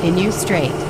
Continue straight.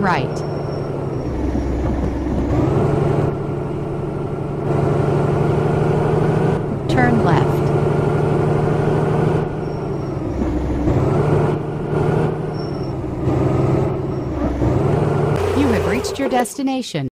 right. Turn left. You have reached your destination.